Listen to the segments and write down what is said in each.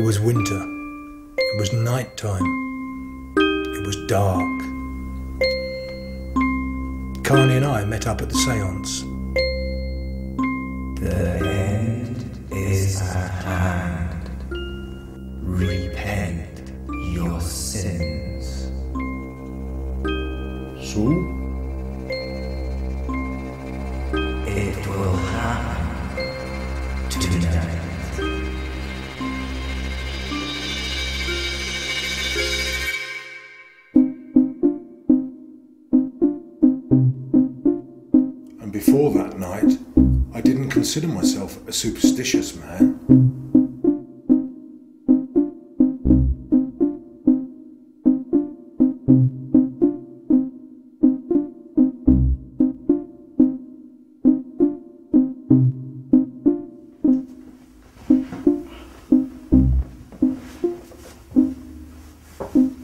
It was winter. It was night time. It was dark. Carney and I met up at the seance. The end is at hand. Repent your sins. So? It will happen tonight. And before that night, I didn't consider myself a superstitious man. True!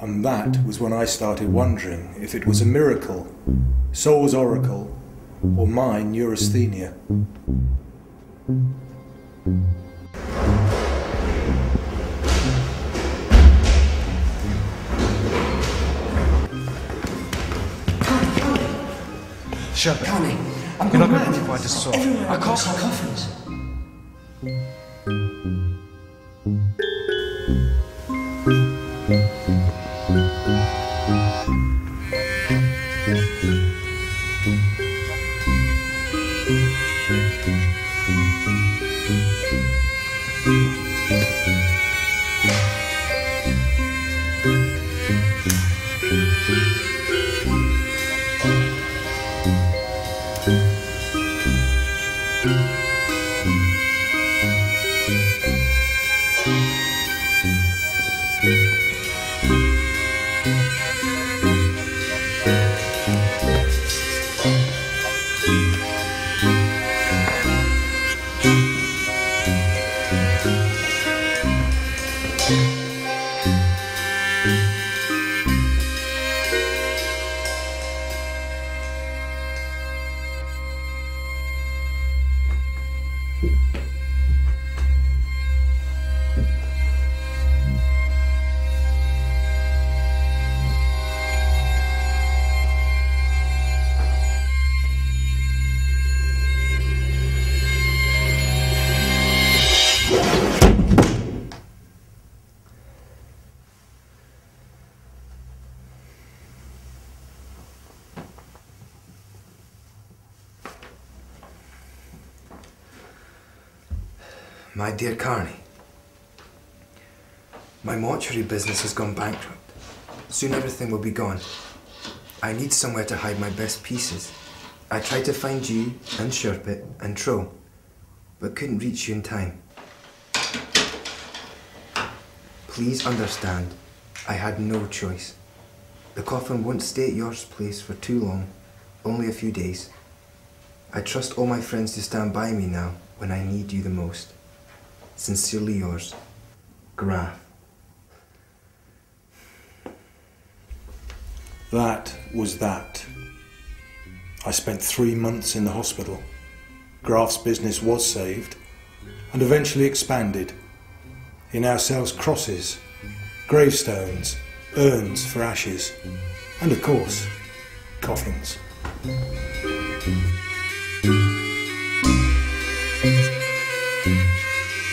And that was when I started wondering if it was a miracle, Saul's oracle, or my neurasthenia. Shut up. Connie, I'm You're not going to mad. provide a sword. Everywhere I got can't. sarcophagus. My dear Carney, my mortuary business has gone bankrupt. Soon everything will be gone. I need somewhere to hide my best pieces. I tried to find you and Sherpit and Tro, but couldn't reach you in time. Please understand, I had no choice. The coffin won't stay at your place for too long, only a few days. I trust all my friends to stand by me now when I need you the most. Sincerely yours, Graf. That was that. I spent three months in the hospital. Graf's business was saved and eventually expanded. He now sells crosses, gravestones, urns for ashes, and of course, coffins.